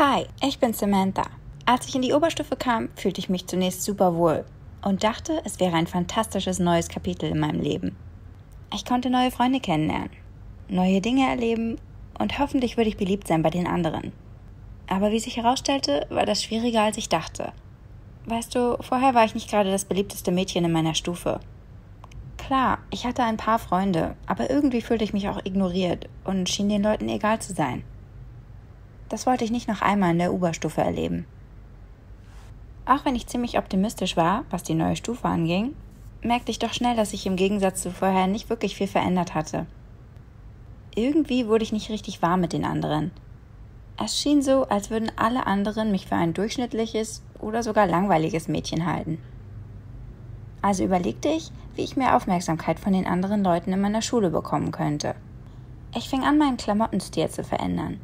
Hi, ich bin Samantha. Als ich in die Oberstufe kam, fühlte ich mich zunächst super wohl und dachte, es wäre ein fantastisches neues Kapitel in meinem Leben. Ich konnte neue Freunde kennenlernen, neue Dinge erleben und hoffentlich würde ich beliebt sein bei den anderen. Aber wie sich herausstellte, war das schwieriger als ich dachte. Weißt du, vorher war ich nicht gerade das beliebteste Mädchen in meiner Stufe. Klar, ich hatte ein paar Freunde, aber irgendwie fühlte ich mich auch ignoriert und schien den Leuten egal zu sein. Das wollte ich nicht noch einmal in der Oberstufe erleben. Auch wenn ich ziemlich optimistisch war, was die neue Stufe anging, merkte ich doch schnell, dass sich im Gegensatz zu vorher nicht wirklich viel verändert hatte. Irgendwie wurde ich nicht richtig warm mit den anderen. Es schien so, als würden alle anderen mich für ein durchschnittliches oder sogar langweiliges Mädchen halten. Also überlegte ich, wie ich mehr Aufmerksamkeit von den anderen Leuten in meiner Schule bekommen könnte. Ich fing an, meinen Klamottenstil zu verändern.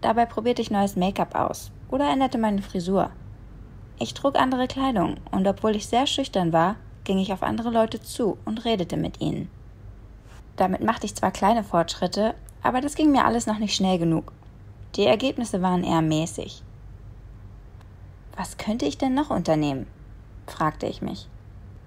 Dabei probierte ich neues Make-up aus oder änderte meine Frisur. Ich trug andere Kleidung und obwohl ich sehr schüchtern war, ging ich auf andere Leute zu und redete mit ihnen. Damit machte ich zwar kleine Fortschritte, aber das ging mir alles noch nicht schnell genug. Die Ergebnisse waren eher mäßig. Was könnte ich denn noch unternehmen? fragte ich mich.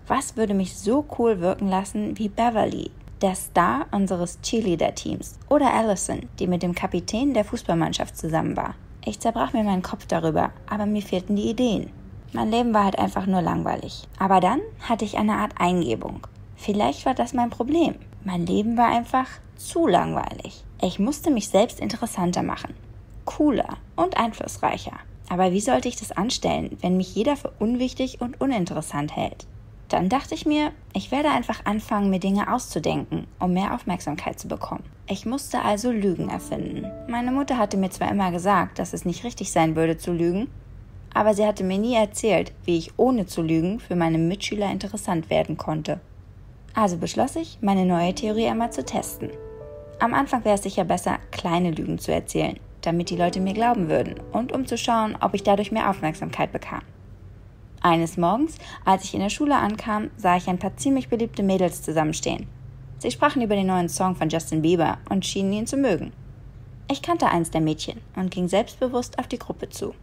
Was würde mich so cool wirken lassen wie Beverly, der Star unseres Cheerleader-Teams, oder Allison, die mit dem Kapitän der Fußballmannschaft zusammen war? Ich zerbrach mir meinen Kopf darüber, aber mir fehlten die Ideen. Mein Leben war halt einfach nur langweilig. Aber dann hatte ich eine Art Eingebung. Vielleicht war das mein Problem. Mein Leben war einfach zu langweilig. Ich musste mich selbst interessanter machen, cooler und einflussreicher. Aber wie sollte ich das anstellen, wenn mich jeder für unwichtig und uninteressant hält? Dann dachte ich mir, ich werde einfach anfangen, mir Dinge auszudenken, um mehr Aufmerksamkeit zu bekommen. Ich musste also Lügen erfinden. Meine Mutter hatte mir zwar immer gesagt, dass es nicht richtig sein würde zu lügen, aber sie hatte mir nie erzählt, wie ich ohne zu lügen für meine Mitschüler interessant werden konnte. Also beschloss ich, meine neue Theorie einmal zu testen. Am Anfang wäre es sicher besser, kleine Lügen zu erzählen, damit die Leute mir glauben würden und um zu schauen, ob ich dadurch mehr Aufmerksamkeit bekam. Eines Morgens, als ich in der Schule ankam, sah ich ein paar ziemlich beliebte Mädels zusammenstehen. Sie sprachen über den neuen Song von Justin Bieber und schienen ihn zu mögen. Ich kannte eins der Mädchen und ging selbstbewusst auf die Gruppe zu.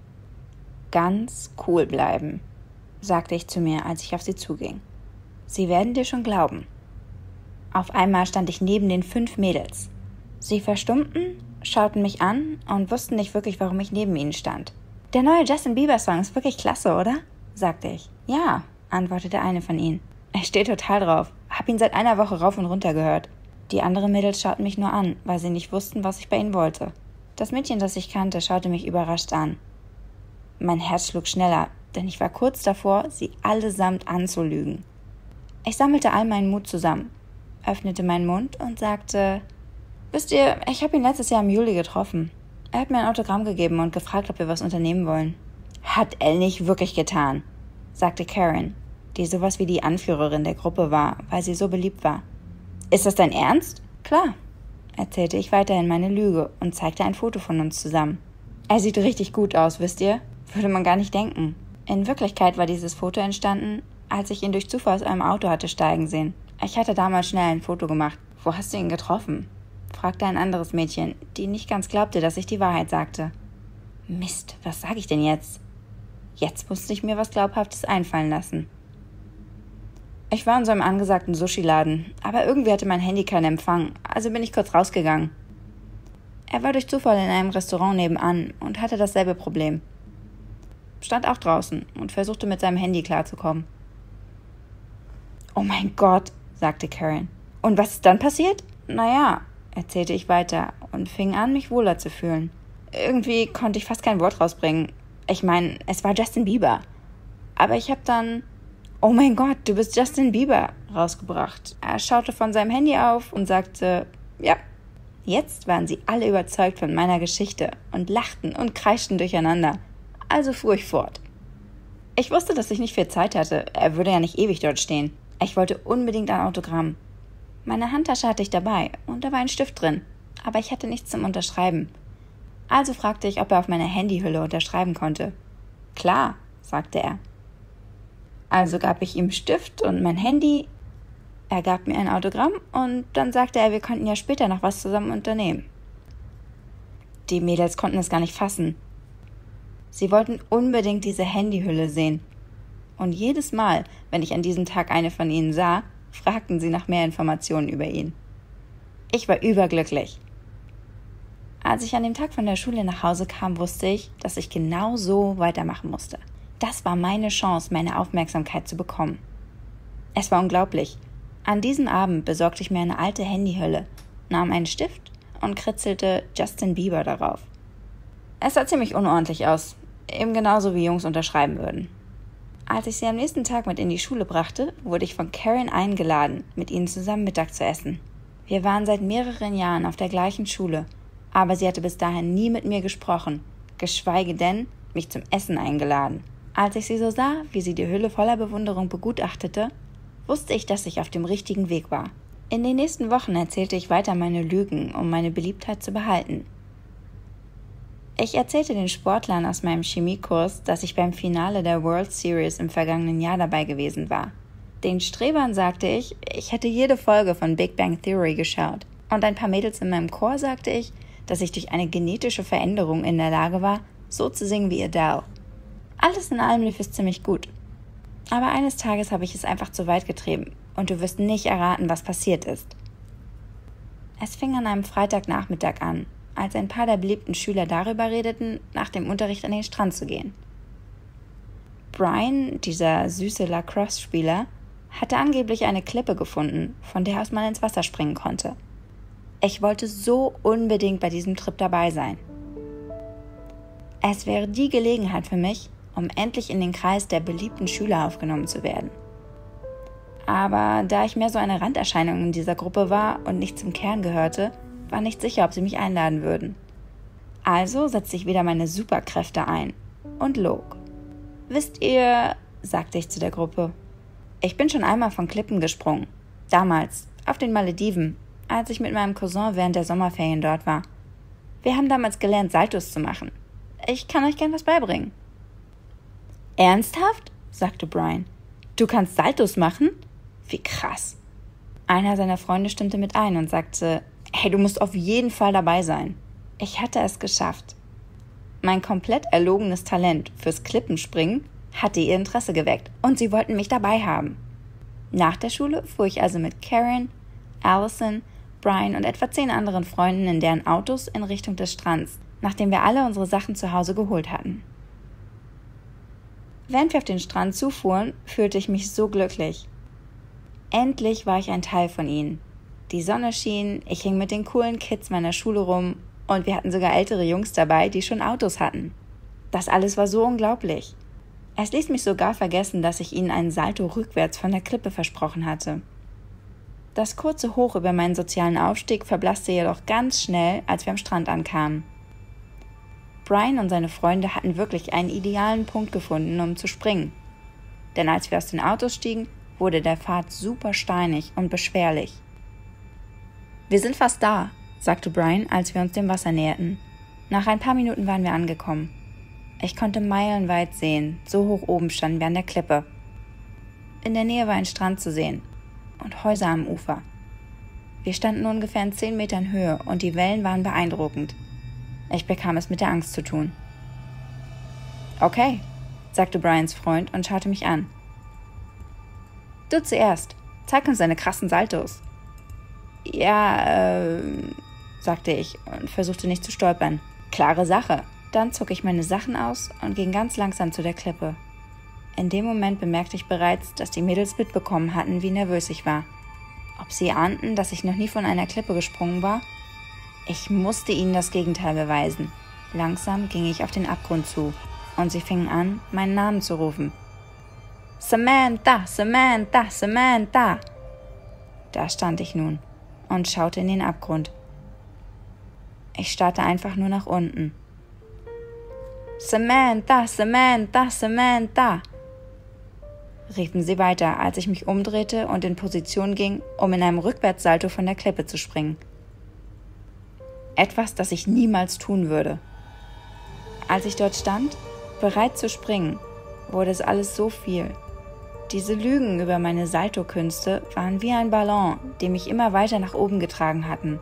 Ganz cool bleiben, sagte ich zu mir, als ich auf sie zuging. Sie werden dir schon glauben. Auf einmal stand ich neben den fünf Mädels. Sie verstummten schauten mich an und wussten nicht wirklich, warum ich neben ihnen stand. Der neue Justin Bieber Song ist wirklich klasse, oder? Sagte ich. Ja, antwortete eine von ihnen. Ich stehe total drauf. Hab ihn seit einer Woche rauf und runter gehört. Die anderen Mädels schauten mich nur an, weil sie nicht wussten, was ich bei ihnen wollte. Das Mädchen, das ich kannte, schaute mich überrascht an. Mein Herz schlug schneller, denn ich war kurz davor, sie allesamt anzulügen. Ich sammelte all meinen Mut zusammen, öffnete meinen Mund und sagte Wisst ihr, ich habe ihn letztes Jahr im Juli getroffen. Er hat mir ein Autogramm gegeben und gefragt, ob wir was unternehmen wollen. Hat er nicht wirklich getan, sagte Karen, die sowas wie die Anführerin der Gruppe war, weil sie so beliebt war. Ist das dein Ernst? Klar, erzählte ich weiterhin meine Lüge und zeigte ein Foto von uns zusammen. Er sieht richtig gut aus, wisst ihr? Würde man gar nicht denken. In Wirklichkeit war dieses Foto entstanden, als ich ihn durch Zufall aus einem Auto hatte steigen sehen. Ich hatte damals schnell ein Foto gemacht. Wo hast du ihn getroffen? fragte ein anderes Mädchen, die nicht ganz glaubte, dass ich die Wahrheit sagte. Mist, was sage ich denn jetzt? Jetzt musste ich mir was Glaubhaftes einfallen lassen. Ich war in so einem angesagten Sushi-Laden, aber irgendwie hatte mein Handy keinen Empfang, also bin ich kurz rausgegangen. Er war durch Zufall in einem Restaurant nebenan und hatte dasselbe Problem. Stand auch draußen und versuchte mit seinem Handy klarzukommen. Oh mein Gott, sagte Karen. Und was ist dann passiert? Naja, erzählte ich weiter und fing an, mich wohler zu fühlen. Irgendwie konnte ich fast kein Wort rausbringen. Ich meine, es war Justin Bieber. Aber ich habe dann Oh mein Gott, du bist Justin Bieber rausgebracht. Er schaute von seinem Handy auf und sagte, ja. Jetzt waren sie alle überzeugt von meiner Geschichte und lachten und kreischten durcheinander. Also fuhr ich fort. Ich wusste, dass ich nicht viel Zeit hatte. Er würde ja nicht ewig dort stehen. Ich wollte unbedingt ein Autogramm. Meine Handtasche hatte ich dabei und da war ein Stift drin, aber ich hatte nichts zum Unterschreiben. Also fragte ich, ob er auf meiner Handyhülle unterschreiben konnte. Klar, sagte er. Also gab ich ihm Stift und mein Handy. Er gab mir ein Autogramm und dann sagte er, wir könnten ja später noch was zusammen unternehmen. Die Mädels konnten es gar nicht fassen. Sie wollten unbedingt diese Handyhülle sehen. Und jedes Mal, wenn ich an diesem Tag eine von ihnen sah, fragten sie nach mehr Informationen über ihn. Ich war überglücklich. Als ich an dem Tag von der Schule nach Hause kam, wusste ich, dass ich genau so weitermachen musste. Das war meine Chance, meine Aufmerksamkeit zu bekommen. Es war unglaublich. An diesem Abend besorgte ich mir eine alte Handyhülle, nahm einen Stift und kritzelte Justin Bieber darauf. Es sah ziemlich unordentlich aus, eben genauso wie Jungs unterschreiben würden. Als ich sie am nächsten Tag mit in die Schule brachte, wurde ich von Karen eingeladen, mit ihnen zusammen Mittag zu essen. Wir waren seit mehreren Jahren auf der gleichen Schule, aber sie hatte bis dahin nie mit mir gesprochen, geschweige denn mich zum Essen eingeladen. Als ich sie so sah, wie sie die Hülle voller Bewunderung begutachtete, wusste ich, dass ich auf dem richtigen Weg war. In den nächsten Wochen erzählte ich weiter meine Lügen, um meine Beliebtheit zu behalten. Ich erzählte den Sportlern aus meinem Chemiekurs, dass ich beim Finale der World Series im vergangenen Jahr dabei gewesen war. Den Strebern sagte ich, ich hätte jede Folge von Big Bang Theory geschaut. Und ein paar Mädels in meinem Chor sagte ich, dass ich durch eine genetische Veränderung in der Lage war, so zu singen wie Adele. Alles in allem lief es ziemlich gut. Aber eines Tages habe ich es einfach zu weit getrieben und du wirst nicht erraten, was passiert ist. Es fing an einem Freitagnachmittag an, als ein paar der beliebten Schüler darüber redeten, nach dem Unterricht an den Strand zu gehen. Brian, dieser süße Lacrosse-Spieler, hatte angeblich eine Klippe gefunden, von der aus man ins Wasser springen konnte. Ich wollte so unbedingt bei diesem Trip dabei sein. Es wäre die Gelegenheit für mich, um endlich in den Kreis der beliebten Schüler aufgenommen zu werden. Aber da ich mehr so eine Randerscheinung in dieser Gruppe war und nicht zum Kern gehörte, war nicht sicher, ob sie mich einladen würden. Also setzte ich wieder meine Superkräfte ein und log. Wisst ihr, sagte ich zu der Gruppe, ich bin schon einmal von Klippen gesprungen. Damals, auf den Malediven, als ich mit meinem Cousin während der Sommerferien dort war. Wir haben damals gelernt, Saltos zu machen. Ich kann euch gern was beibringen. Ernsthaft? sagte Brian. Du kannst Saltos machen? Wie krass. Einer seiner Freunde stimmte mit ein und sagte, hey, du musst auf jeden Fall dabei sein. Ich hatte es geschafft. Mein komplett erlogenes Talent fürs Klippenspringen hatte ihr Interesse geweckt und sie wollten mich dabei haben. Nach der Schule fuhr ich also mit Karen, Allison, Brian und etwa zehn anderen Freunden in deren Autos in Richtung des Strands, nachdem wir alle unsere Sachen zu Hause geholt hatten. Während wir auf den Strand zufuhren, fühlte ich mich so glücklich. Endlich war ich ein Teil von ihnen. Die Sonne schien, ich hing mit den coolen Kids meiner Schule rum und wir hatten sogar ältere Jungs dabei, die schon Autos hatten. Das alles war so unglaublich. Es ließ mich sogar vergessen, dass ich ihnen einen Salto rückwärts von der Klippe versprochen hatte. Das kurze Hoch über meinen sozialen Aufstieg verblasste jedoch ganz schnell, als wir am Strand ankamen. Brian und seine Freunde hatten wirklich einen idealen Punkt gefunden, um zu springen. Denn als wir aus den Autos stiegen, wurde der Pfad super steinig und beschwerlich. Wir sind fast da, sagte Brian, als wir uns dem Wasser näherten. Nach ein paar Minuten waren wir angekommen. Ich konnte meilenweit sehen, so hoch oben standen wir an der Klippe. In der Nähe war ein Strand zu sehen und Häuser am Ufer. Wir standen ungefähr in zehn Metern Höhe und die Wellen waren beeindruckend. Ich bekam es mit der Angst zu tun. Okay, sagte Brians Freund und schaute mich an. Du zuerst. Zeig uns deine krassen Saltos. Ja, äh, sagte ich und versuchte nicht zu stolpern. Klare Sache. Dann zog ich meine Sachen aus und ging ganz langsam zu der Klippe. In dem Moment bemerkte ich bereits, dass die Mädels mitbekommen hatten, wie nervös ich war. Ob sie ahnten, dass ich noch nie von einer Klippe gesprungen war ich musste ihnen das Gegenteil beweisen. Langsam ging ich auf den Abgrund zu, und sie fingen an, meinen Namen zu rufen. Samantha, Samantha, Samantha. Da stand ich nun und schaute in den Abgrund. Ich starrte einfach nur nach unten. Samantha, Samantha, Samantha, riefen sie weiter, als ich mich umdrehte und in Position ging, um in einem Rückwärtssalto von der Klippe zu springen. Etwas, das ich niemals tun würde. Als ich dort stand, bereit zu springen, wurde es alles so viel. Diese Lügen über meine Salto-Künste waren wie ein Ballon, die mich immer weiter nach oben getragen hatten.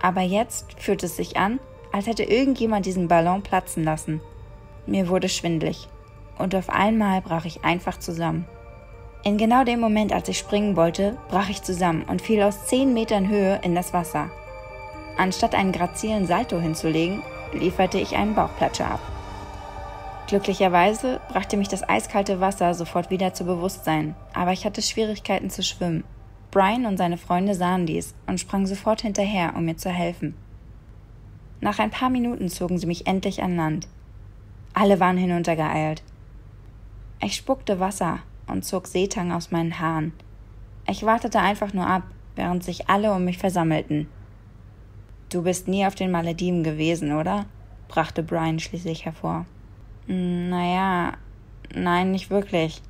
Aber jetzt fühlt es sich an, als hätte irgendjemand diesen Ballon platzen lassen. Mir wurde schwindlig und auf einmal brach ich einfach zusammen. In genau dem Moment, als ich springen wollte, brach ich zusammen und fiel aus 10 Metern Höhe in das Wasser. Anstatt einen grazilen Salto hinzulegen, lieferte ich einen Bauchplatscher ab. Glücklicherweise brachte mich das eiskalte Wasser sofort wieder zu Bewusstsein, aber ich hatte Schwierigkeiten zu schwimmen. Brian und seine Freunde sahen dies und sprangen sofort hinterher, um mir zu helfen. Nach ein paar Minuten zogen sie mich endlich an Land. Alle waren hinuntergeeilt. Ich spuckte Wasser und zog Seetang aus meinen Haaren. Ich wartete einfach nur ab, während sich alle um mich versammelten. Du bist nie auf den Malediven gewesen, oder? brachte Brian schließlich hervor. Hm, naja, nein, nicht wirklich,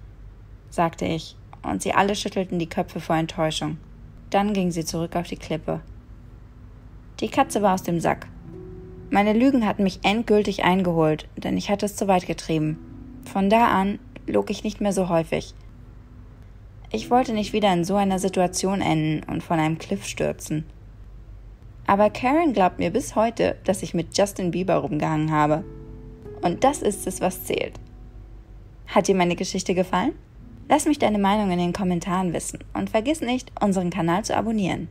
sagte ich, und sie alle schüttelten die Köpfe vor Enttäuschung. Dann ging sie zurück auf die Klippe. Die Katze war aus dem Sack. Meine Lügen hatten mich endgültig eingeholt, denn ich hatte es zu weit getrieben. Von da an log ich nicht mehr so häufig. Ich wollte nicht wieder in so einer Situation enden und von einem Cliff stürzen. Aber Karen glaubt mir bis heute, dass ich mit Justin Bieber rumgehangen habe. Und das ist es, was zählt. Hat dir meine Geschichte gefallen? Lass mich deine Meinung in den Kommentaren wissen und vergiss nicht, unseren Kanal zu abonnieren.